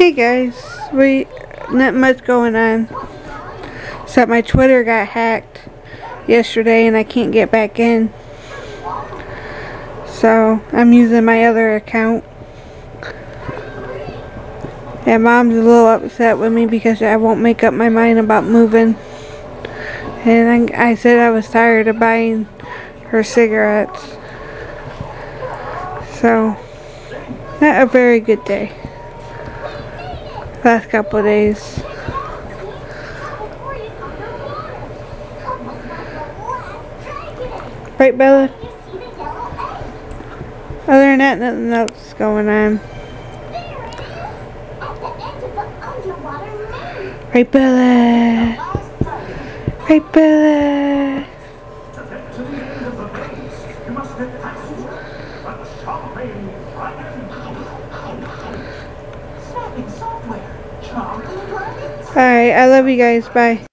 Hey guys, we not much going on. Except my Twitter got hacked yesterday and I can't get back in. So I'm using my other account. And mom's a little upset with me because I won't make up my mind about moving. And I, I said I was tired of buying her cigarettes. So, not a very good day. Last couple days. Right, Bella? Other than that, nothing else is going on. Right, Bella? Right, Bella? Alright, I love you guys. Bye.